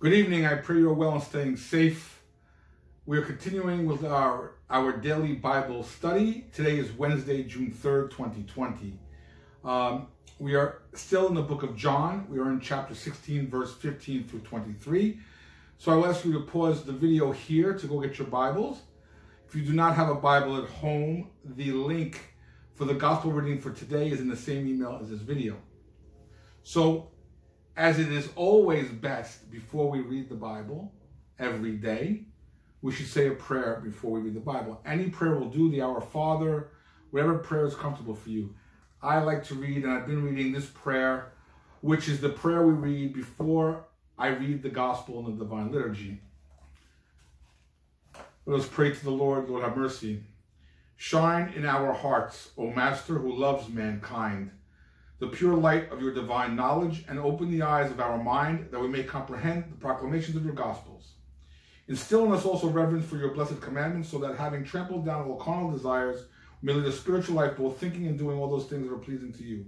Good evening. I pray you're well and staying safe. We are continuing with our, our daily Bible study. Today is Wednesday, June 3rd, 2020. Um, we are still in the book of John. We are in chapter 16, verse 15 through 23. So I will ask you to pause the video here to go get your Bibles. If you do not have a Bible at home, the link for the gospel reading for today is in the same email as this video. So, as it is always best before we read the Bible every day, we should say a prayer before we read the Bible. Any prayer will do, the Our Father, whatever prayer is comfortable for you. I like to read, and I've been reading this prayer, which is the prayer we read before I read the gospel and the divine liturgy. Let us pray to the Lord, Lord have mercy. Shine in our hearts, O Master who loves mankind, the pure light of your divine knowledge, and open the eyes of our mind that we may comprehend the proclamations of your gospels. Instill in us also reverence for your blessed commandments, so that having trampled down all carnal desires, we may live a spiritual life, both thinking and doing all those things that are pleasing to you.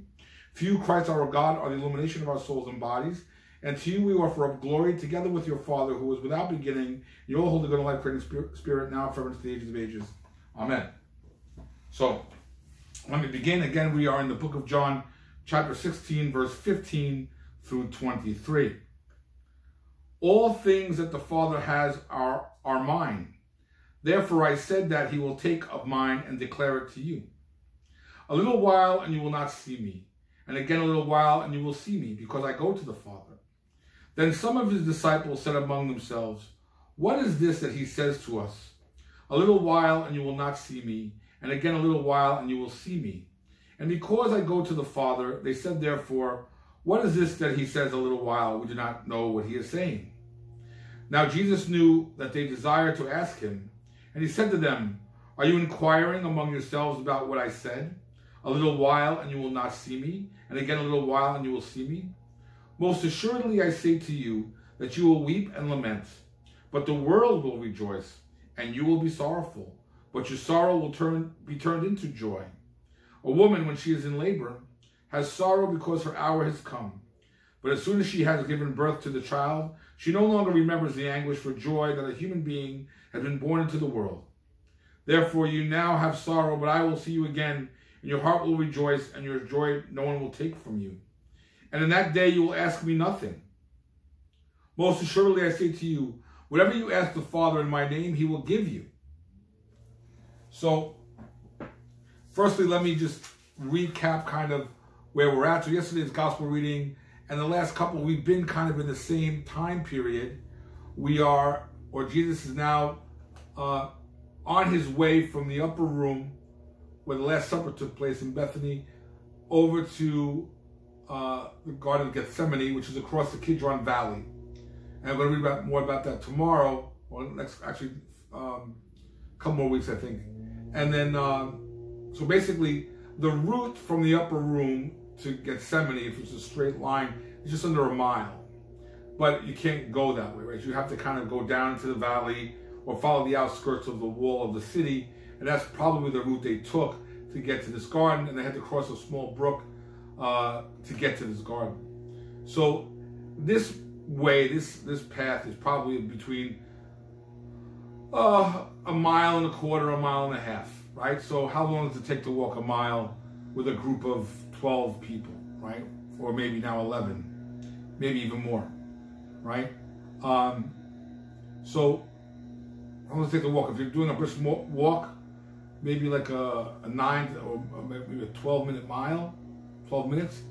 For you, Christ our God, are the illumination of our souls and bodies, and to you we offer up glory together with your Father, who is without beginning, your holy good and life creating spirit, now and forever to the ages of ages. Amen. So, let me begin. Again, we are in the book of John, chapter 16, verse 15 through 23. All things that the Father has are, are mine. Therefore I said that he will take of mine and declare it to you. A little while and you will not see me, and again a little while and you will see me, because I go to the Father. Then some of his disciples said among themselves, What is this that he says to us? A little while and you will not see me, and again a little while and you will see me. And because I go to the Father, they said therefore, What is this that he says a little while? We do not know what he is saying. Now Jesus knew that they desired to ask him, and he said to them, Are you inquiring among yourselves about what I said? A little while and you will not see me, and again a little while and you will see me. Most assuredly I say to you that you will weep and lament, but the world will rejoice, and you will be sorrowful, but your sorrow will turn, be turned into joy. A woman, when she is in labor, has sorrow because her hour has come. But as soon as she has given birth to the child, she no longer remembers the anguish for joy that a human being has been born into the world. Therefore, you now have sorrow, but I will see you again, and your heart will rejoice, and your joy no one will take from you. And in that day you will ask me nothing. Most assuredly I say to you, whatever you ask the Father in my name, he will give you. So, firstly, let me just recap kind of where we're at. So yesterday's gospel reading and the last couple, we've been kind of in the same time period. We are, or Jesus is now uh, on his way from the upper room where the Last Supper took place in Bethany over to uh, the Garden of Gethsemane, which is across the Kidron Valley. And I'm going to read about, more about that tomorrow, or next, actually, um, a couple more weeks, I think. And then, um, so basically, the route from the upper room to Gethsemane, if it's a straight line, is just under a mile. But you can't go that way, right? You have to kind of go down into the valley or follow the outskirts of the wall of the city. And that's probably the route they took to get to this garden. And they had to cross a small brook uh, to get to this garden. So this way, this this path is probably between uh, a mile and a quarter, a mile and a half, right? So how long does it take to walk a mile with a group of 12 people, right? Or maybe now 11, maybe even more, right? Um, so how long does it take to walk? If you're doing a brisk walk, maybe like a, a nine or maybe a 12 minute mile, 12 minutes,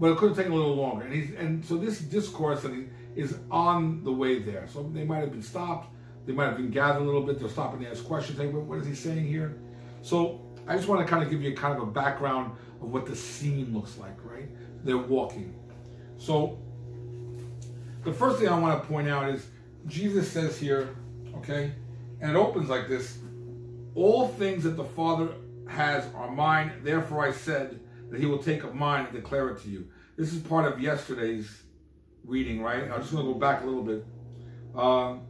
but it could have taken a little longer. And he's and so this discourse is on the way there. So they might have been stopped. They might have been gathered a little bit. They're stopping to ask questions. Hey, what is he saying here? So I just want to kind of give you kind of a background of what the scene looks like, right? They're walking. So the first thing I want to point out is Jesus says here, okay, and it opens like this All things that the Father has are mine, therefore I said, that he will take of mine and declare it to you. This is part of yesterday's reading, right? I'm just going to go back a little bit. Um,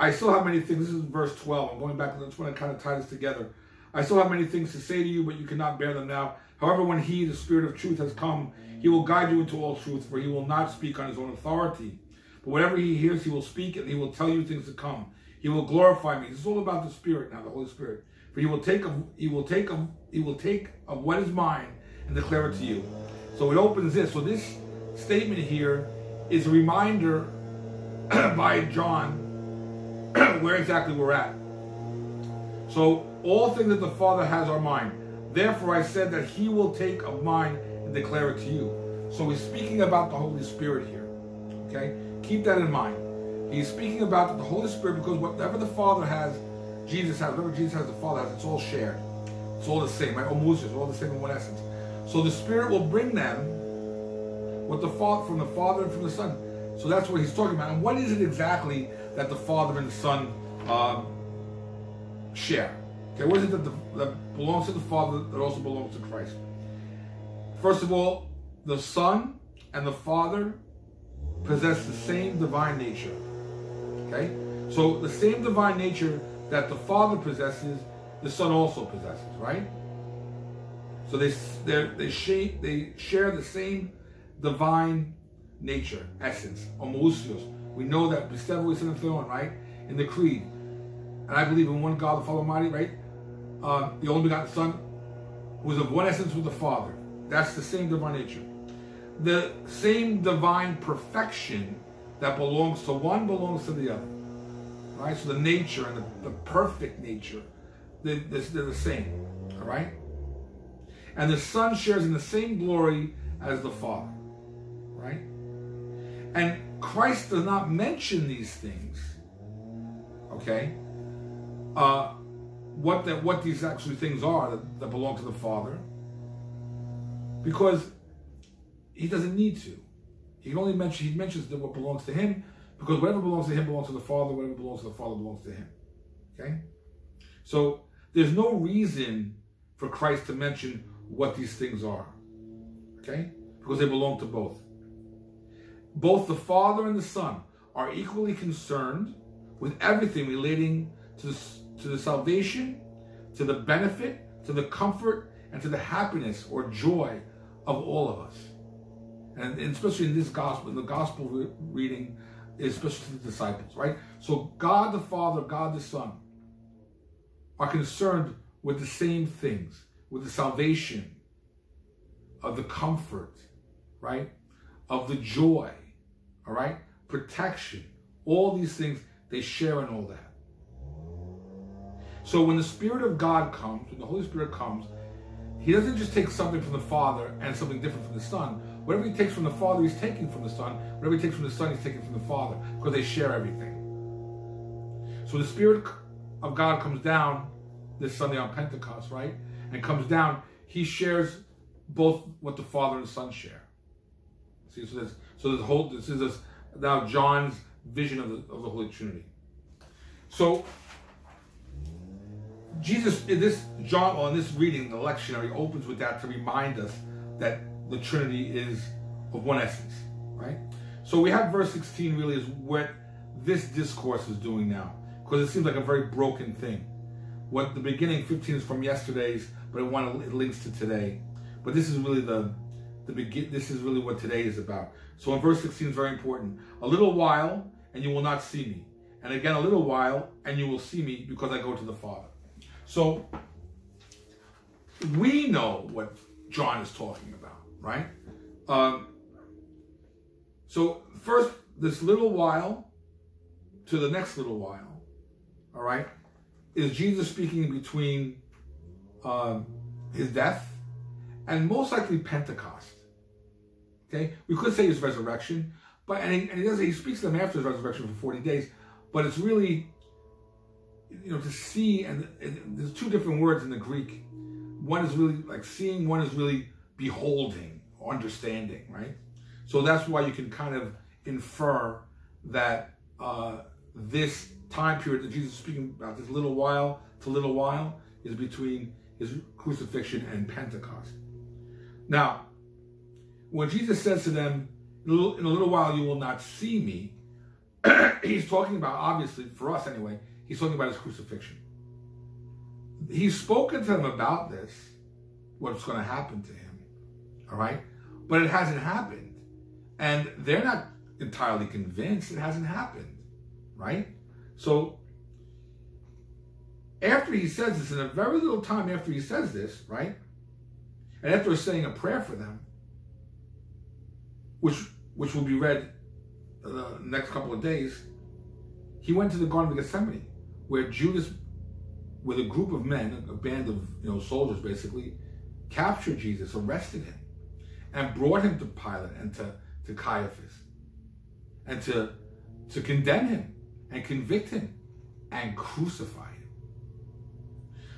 I still have many things. This is verse 12. I'm going back. I just want to kind of tie this together. I still have many things to say to you, but you cannot bear them now. However, when he, the Spirit of truth, has come, he will guide you into all truth, for he will not speak on his own authority. But whatever he hears, he will speak, and he will tell you things to come. He will glorify me. This is all about the Spirit now, the Holy Spirit. For he will take of he will take of he will take of what is mine and declare it to you. So it opens this. So this statement here is a reminder by John where exactly we're at. So all things that the Father has are mine. Therefore I said that he will take of mine and declare it to you. So he's speaking about the Holy Spirit here. Okay? Keep that in mind. He's speaking about the Holy Spirit because whatever the Father has, Jesus has. Whatever Jesus has, the Father has. It's all shared. It's all the same. Right? Almost, it's all the same in one essence. So the Spirit will bring them what the Father from the Father and from the Son. So that's what he's talking about. And what is it exactly that the Father and the Son um, share? Okay, what is it that, the, that belongs to the Father that also belongs to Christ? First of all, the Son and the Father possess the same divine nature. Okay? So the same divine nature that the Father possesses, the Son also possesses, right? So they they share they share the same divine nature, essence, homoousios. We know that Bistevos and Theon, right? In the creed. And I believe in one God, the Father Almighty, right? Uh, the only begotten Son, who is of one essence with the Father. That's the same divine nature. The same divine perfection that belongs to one belongs to the other. Right? So the nature and the, the perfect nature, they, they're the same. All right? And the Son shares in the same glory as the Father. Right? And Christ does not mention these things. Okay? Uh, what that what these actually things are that, that belong to the Father. Because he doesn't need to. He only mention he mentions that what belongs to him, because whatever belongs to him belongs to the Father, whatever belongs to the Father belongs to him. Okay? So there's no reason for Christ to mention what these things are. Okay? Because they belong to both. Both the Father and the Son are equally concerned with everything relating to the, to the salvation, to the benefit, to the comfort, and to the happiness or joy of all of us. And, especially in this gospel, in the gospel re- reading, especially to the disciples, right? So God the Father, God the Son are concerned with the same things, with the salvation, of the comfort, right? Of the joy, all right? Protection, all these things, they share in all that. So when the Spirit of God comes, when the Holy Spirit comes, He doesn't just take something from the Father and something different from the Son. Whatever He takes from the Father, He's taking from the Son. Whatever He takes from the Son, He's taking from the Father, because they share everything. So the Spirit of God comes down this Sunday on Pentecost, right? And comes down. He shares both what the Father and the Son share. See, so this, so whole this is this, now John's vision of the, of the Holy Trinity. So Jesus, in this John, in this reading, the lectionary opens with that to remind us that the Trinity is of one essence, right? So we have verse 16 really is what this discourse is doing now, because it seems like a very broken thing. What the beginning 15 is from yesterday's, but it, one, it links to today. But this is really the the begin. This is really what today is about. So in verse 16 is very important. A little while, and you will not see me, and again a little while, and you will see me because I go to the Father. So we know what John is talking about, right? Um, so first, this little while to the next little while, all right, is Jesus speaking between um, his death and most likely Pentecost. Okay, we could say his resurrection, but and he, and he does he speaks to them after his resurrection for forty days, but it's really you know to see and, and there's two different words in the Greek. One is really like seeing, one is really beholding understanding, right? So that's why you can kind of infer that uh, this time period that Jesus is speaking about, this little while to little while, is between his crucifixion and Pentecost. Now, when Jesus says to them, in a little, while you will not see me, he's talking about, obviously, for us anyway, he's talking about his crucifixion. he's spoken to them about this, what's going to happen to him. All right? But it hasn't happened. And they're not entirely convinced it hasn't happened. Right? So after he says this, in a very little time after he says this, right? And after saying a prayer for them, which which will be read the next couple of days, he went to the Garden of Gethsemane, where Judas, with a group of men, a band of you know soldiers basically, captured Jesus, arrested him, and brought him to Pilate and to, to Caiaphas, and to to condemn him and convict him and crucify him.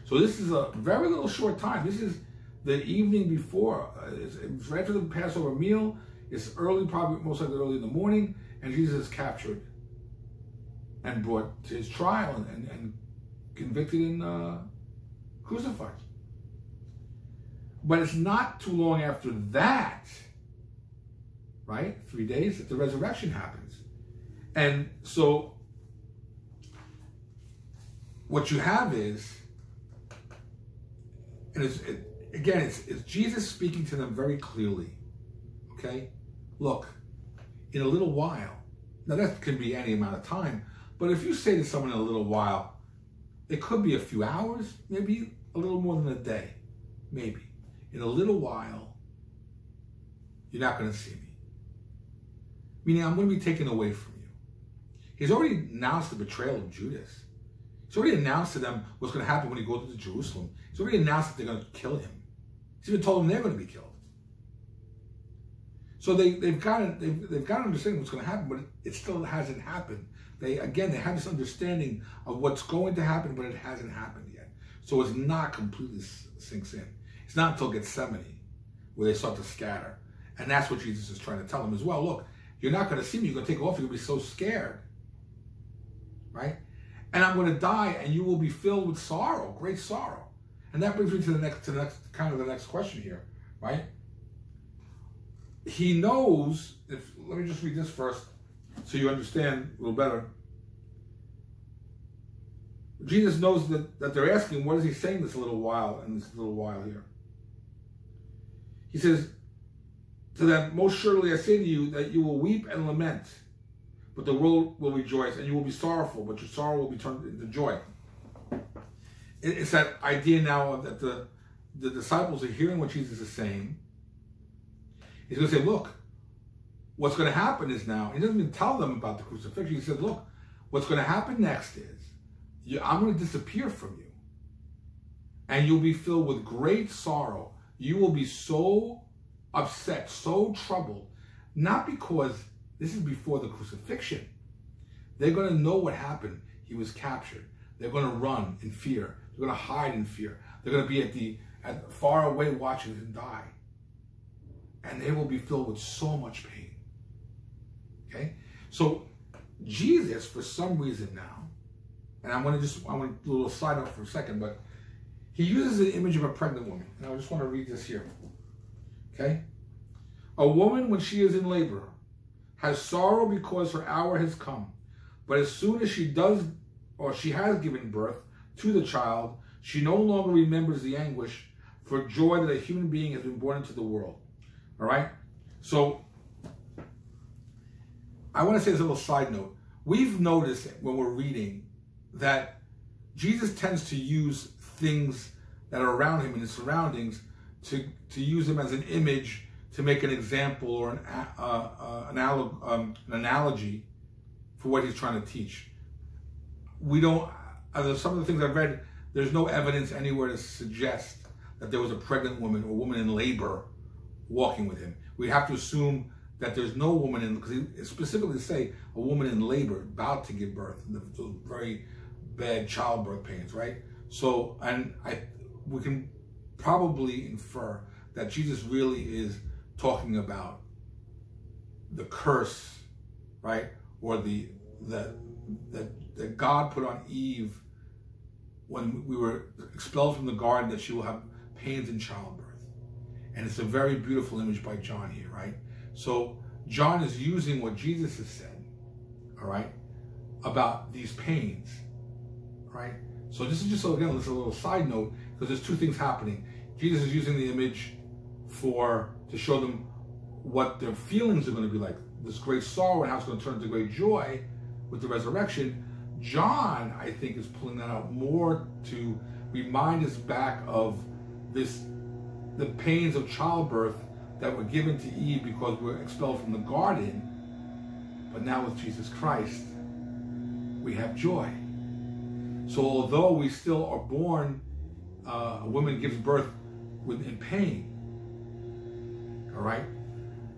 So this is a very little short time. This is the evening before. Uh, it's right after the Passover meal. It's early, probably most likely early in the morning, and Jesus is captured and brought to his trial and, and, and convicted and uh, crucified. But it's not too long after that, right? Three days that the resurrection happens. And so what you have is and it's, it, again, it's, it's Jesus speaking to them very clearly. Okay? Look, in a little while, now that can be any amount of time, but if you say to someone in a little while, it could be a few hours, maybe a little more than a day, maybe. In a little while, you're not going to see me. Meaning, I'm going to be taken away from you. He's already announced the betrayal of Judas. He's already announced to them what's going to happen when he goes to Jerusalem. He's already announced that they're going to kill him. He's even told them they're going to be killed. So they, they've got to, they've, they've got to understand what's going to happen, but it, it still hasn't happened. They again they have this understanding of what's going to happen, but it hasn't happened yet. So it's not completely sinks in. It's not until Gethsemane where they start to scatter, and that's what Jesus is trying to tell them as well. Look, you're not going to see me. You're going to take off. You're going to be so scared, right? And I'm going to die, and you will be filled with sorrow, great sorrow. And that brings me to the next, to the next, kind of the next question here, right? He knows. If let me just read this first, so you understand a little better. Jesus knows that, that they're asking, what is he saying this little while in this little while here? He says to them, Most surely I say to you that you will weep and lament, but the world will rejoice, and you will be sorrowful, but your sorrow will be turned into joy it's that idea now that the the disciples are hearing what Jesus is saying. He's going to say, look, what's going to happen is now, he doesn't even tell them about the crucifixion. He said, look, what's going to happen next is you, I'm going to disappear from you. And you'll be filled with great sorrow. You will be so upset, so troubled, not because this is before the crucifixion. They're going to know what happened. He was captured. They're going to run in fear. They're going to hide in fear. They're going to be at the at far away watching him die. And they will be filled with so much pain. Okay? So Jesus, for some reason now, and I'm to just, I want to do a little side note for a second, but he uses the image of a pregnant woman. And I just want to read this here. Okay? A woman, when she is in labor, has sorrow because her hour has come. But as soon as she does, or she has given birth, to the child, she no longer remembers the anguish for joy that a human being has been born into the world. All right? So, I want to say this little side note. We've noticed when we're reading that Jesus tends to use things that are around him and his surroundings to, to use them as an image to make an example or an, uh, uh, an, um, an analogy for what he's trying to teach. We don't, uh, some of the things I've read, there's no evidence anywhere to suggest that there was a pregnant woman or woman in labor walking with him. We have to assume that there's no woman in, because specifically say a woman in labor about to give birth, the, the very bad childbirth pains, right? So, and I, we can probably infer that Jesus really is talking about the curse, right? Or the, the, that, that God put on Eve when we were expelled from the garden that she will have pains in childbirth. And it's a very beautiful image by John here, right? So John is using what Jesus has said, all right, about these pains, right, So this is just so again, this is a little side note because there's two things happening. Jesus is using the image for to show them what their feelings are going to be like. This great sorrow and how it's going to turn into great joy with the resurrection. John, I think, is pulling that out more to remind us back of this the pains of childbirth that were given to Eve because we we're expelled from the garden. But now with Jesus Christ, we have joy. So although we still are born, uh, a woman gives birth with, in pain. All right?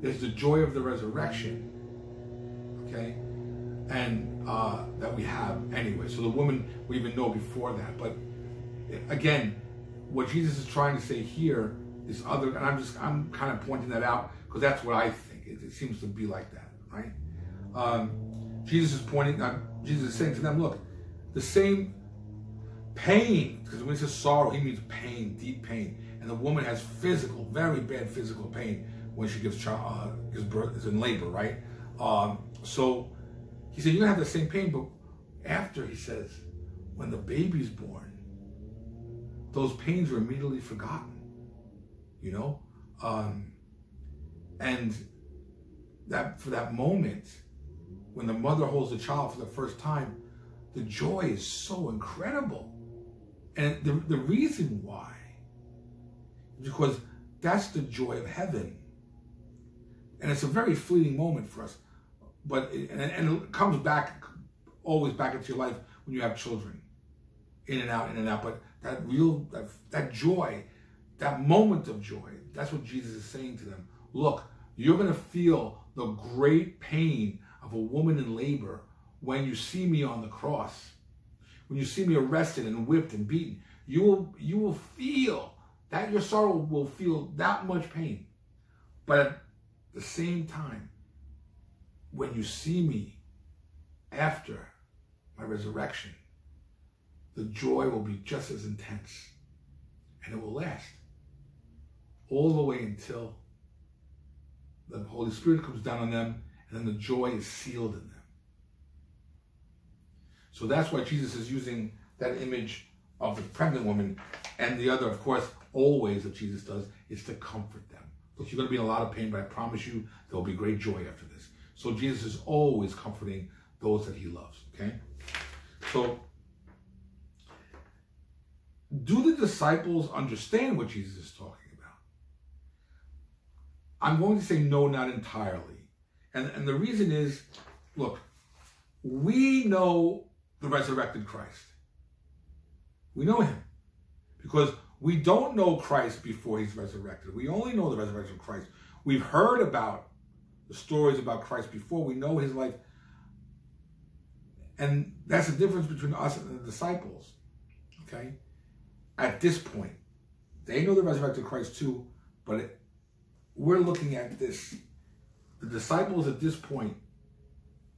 There's the joy of the resurrection. Okay? And uh, that we have anyway. So the woman we even know before that. But again, what Jesus is trying to say here is other, and I'm just, I'm kind of pointing that out because that's what I think. It, it, seems to be like that, right? Um, Jesus is pointing, uh, Jesus is saying to them, look, the same pain, because when he says sorrow, he means pain, deep pain. And the woman has physical, very bad physical pain when she gives child, uh, gives birth, is in labor, right? Um, so he said, you're gonna have the same pain, but after he says, when the baby's born, those pains are immediately forgotten, you know? Um, and that for that moment, when the mother holds the child for the first time, the joy is so incredible. And the, the reason why because that's the joy of heaven. And it's a very fleeting moment for us. But it, and, and it comes back always back into your life when you have children. In and out, in and out. But that real that, that joy, that moment of joy, that's what Jesus is saying to them. Look, you're gonna feel the great pain of a woman in labor when you see me on the cross, when you see me arrested and whipped and beaten, you will, you will feel that your sorrow will feel that much pain. But at the same time, when you see me after my resurrection, the joy will be just as intense and it will last all the way until the Holy Spirit comes down on them and then the joy is sealed in them. So that's why Jesus is using that image of the pregnant woman. And the other, of course, always that Jesus does is to comfort them. Look, you're going to be in a lot of pain, but I promise you there will be great joy after this. So Jesus is always comforting those that he loves. Okay? So do the disciples understand what Jesus is talking? I'm going to say no, not entirely. And, and the reason is, look, we know the resurrected Christ. We know him because we don't know Christ before he's resurrected. We only know the resurrection of Christ. We've heard about the stories about Christ before. We know his life. And that's the difference between us and the disciples. Okay? At this point, they know the resurrected Christ too, but it, we're looking at this. The disciples at this point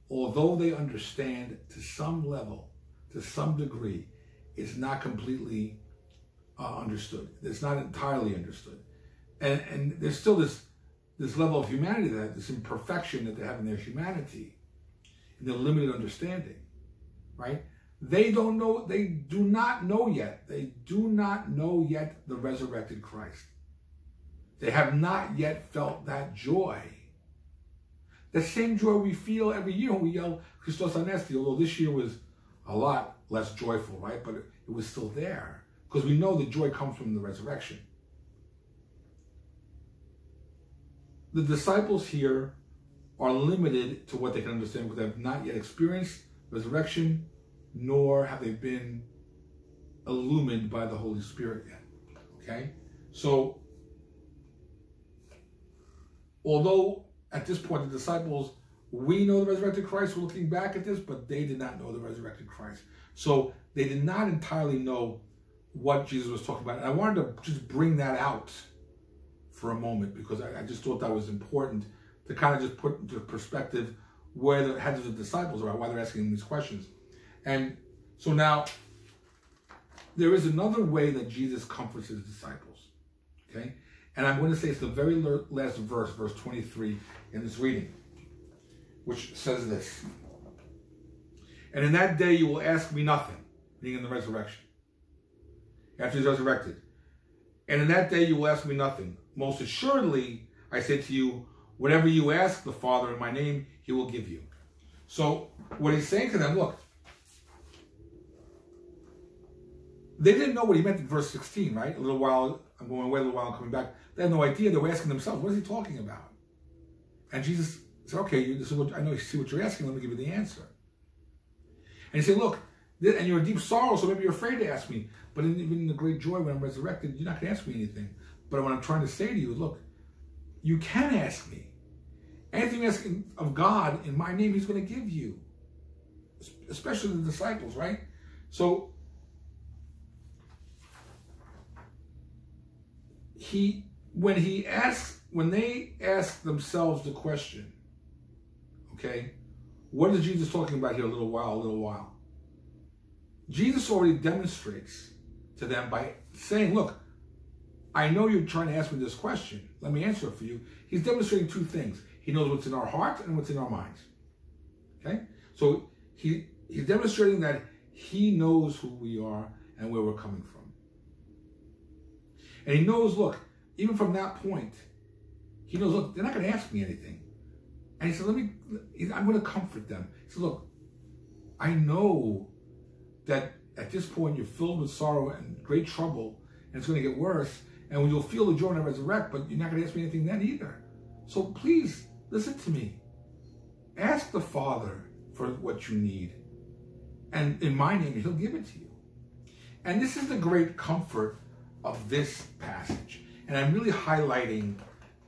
although they understand to some level, to some degree, it's not completely uh, understood. It's not entirely understood. And, and there's still this, this level of humanity, that this imperfection that they have in their humanity, in their limited understanding, right? They don't know, they do not know yet. They do not know yet the resurrected Christ. They have not yet felt that joy the same joy we feel every year when we yell Christos Anesti, although this year was a lot less joyful, right? But it, was still there because we know the joy comes from the resurrection. The disciples here are limited to what they can understand because they have not yet experienced resurrection, nor have they been illumined by the Holy Spirit yet. Okay? So, although at this point, the disciples, we know the resurrected Christ, we're looking back at this, but they did not know the resurrected Christ. So they did not entirely know what Jesus was talking about. And I wanted to just bring that out for a moment because I, I just thought that was important to kind of just put into perspective where the heads of the disciples are, why they're asking these questions. And so now, there is another way that Jesus comforts his disciples. Okay? And I'm going to say it's the very last verse, verse 23 in this reading, which says this. And in that day you will ask me nothing, being in the resurrection. after he's resurrected. And in that day you will ask me nothing. Most assuredly, I say to you, whatever you ask the Father in my name, he will give you. So what he's saying to them, look, they didn't know what he meant in verse 16, right? A little while, I'm going away a little while, coming back. They had no idea. They were asking themselves, what is he talking about? And Jesus said, okay, this is what, I know you see what you're asking. Let me give you the answer. And he said, look, and you're in deep sorrow, so maybe you're afraid to ask me. But in, even in the great joy when I'm resurrected, you're not going to ask me anything. But what I'm trying to say to you look, you can ask me. Anything you ask of God in my name, He's going to give you. Especially the disciples, right? So he when he asks when they ask themselves the question, okay, what is Jesus talking about here a little while, a little while? Jesus already demonstrates to them by saying, look, I know you're trying to ask me this question. Let me answer it for you. He's demonstrating two things. He knows what's in our hearts and what's in our minds. Okay? So he he's demonstrating that he knows who we are and where we're coming from. And he knows, look, even from that point, he knows, look, they're not going to ask me anything. And he said, let me, I'm going to comfort them. He said, look, I know that at this point you're filled with sorrow and great trouble, and it's going to get worse. And you'll feel the joy I resurrect, but you're not going to ask me anything then either. So please listen to me. Ask the Father for what you need. And in my name, He'll give it to you. And this is the great comfort of this passage. And I'm really highlighting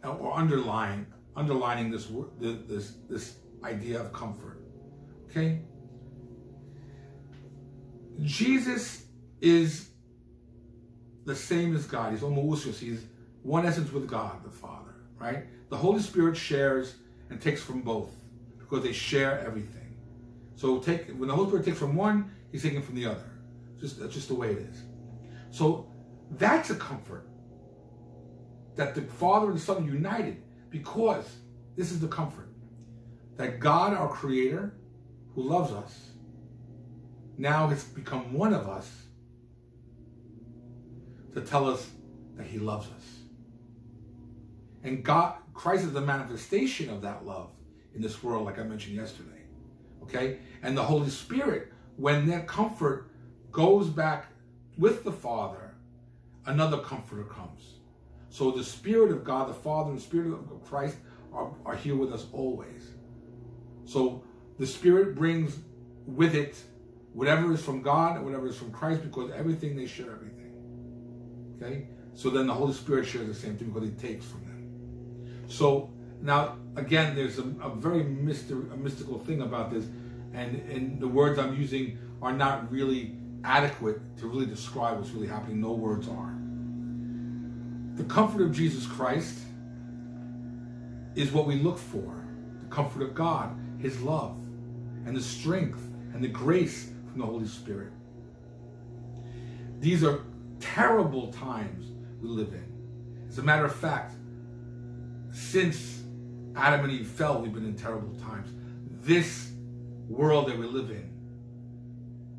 uh, or underlining underlining this this this idea of comfort. Okay? Jesus is the same as God. He's homoousios. He's one essence with God, the Father, right? The Holy Spirit shares and takes from both because they share everything. So take when the Holy Spirit takes from one, he's taking from the other. Just that's just the way it is. So that's a comfort that the Father and Son are united because this is the comfort that God, our Creator, who loves us, now has become one of us to tell us that He loves us. And God, Christ is the manifestation of that love in this world, like I mentioned yesterday. Okay? And the Holy Spirit, when that comfort goes back with the Father, another comforter comes. So the Spirit of God, the Father, and the Spirit of Christ are, are here with us always. So the Spirit brings with it whatever is from God and whatever is from Christ because everything they share everything. Okay? So then the Holy Spirit shares the same thing because he takes from them. So now again there's a, a very a mystical thing about this and, and the words I'm using are not really adequate to really describe what's really happening. No words are. The comfort of Jesus Christ is what we look for. The comfort of God, His love, and the strength and the grace from the Holy Spirit. These are terrible times we live in. As a matter of fact, since Adam and Eve fell, we've been in terrible times. This world that we live in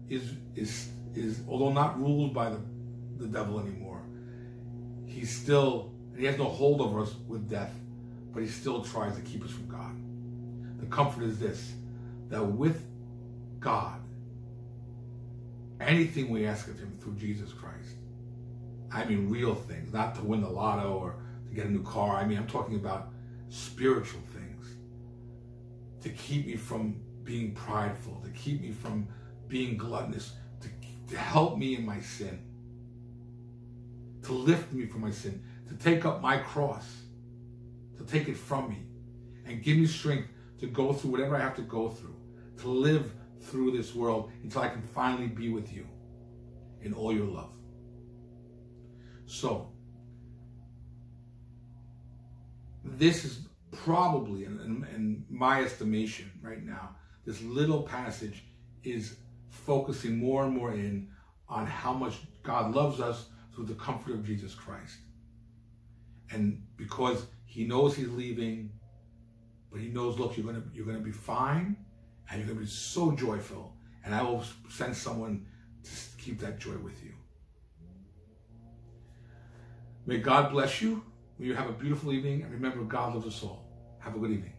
is is is although not ruled by the, the devil anymore he's still, he has no hold over us with death, but he still tries to keep us from God. The comfort is this that with God, anything we ask of him through Jesus Christ, I mean real things, not to win the lotto or to get a new car. I mean, I'm talking about spiritual things to keep me from being prideful, to keep me from being gluttonous, to, to help me in my sin to lift me from my sin, to take up my cross, to take it from me, and give me strength to go through whatever I have to go through, to live through this world until I can finally be with you in all your love. So, this is probably, in, in, in, my estimation right now, this little passage is focusing more and more in on how much God loves us through the comfort of Jesus Christ. And because he knows he's leaving, but he knows, look, you're gonna you're gonna be fine, and you're gonna be so joyful, and I will send someone to keep that joy with you. May God bless you. May you have a beautiful evening. And remember, God loves us all. Have a good evening.